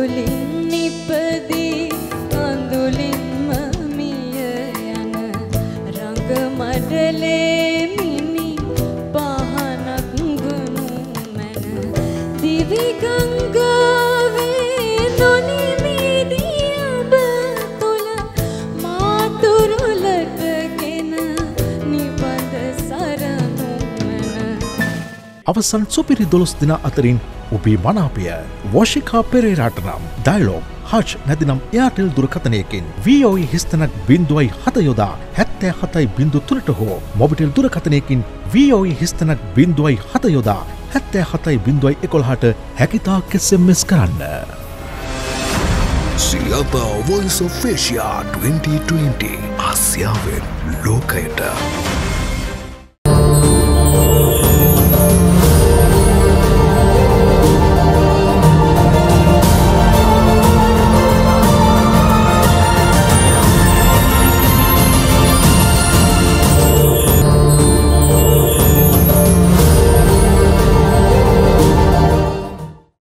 අඳුලින් නිපදී අඳුලින්ම මිය යන රඟ මඩලේ මිනි පහනක් ගුණු මැන. දිවි ගංගාවේ නොනිමිදී ඔබ තුළ මාතුරුලටගෙන නිබඳ සරනු මැන. අවසන් සුපිරි දොළොස් දෙන අතරින් ඔබේ මනාපය වෝෂිකා පෙරේරාට නම් ඩයිලෝග් හච් නැතිනම් එයාටෙල් දුරකතනයකින් වෝයි හිස්තනක් බින්දුවයි හත යොදා හැත්තෑ හතයි බිඳු තුළට හෝ මොබිටෙල් දුරකතනයකින් වෝයි හිස්තනක් බින්දුවයි හත යොදා හැත්තෑ හතයි බිඳුවයි එකොල්හට හැකිතා කෙස්සෙම්මස් කරන්න. සියපා Voice of Asia 2020 ආසියාවෙන් ලෝකයට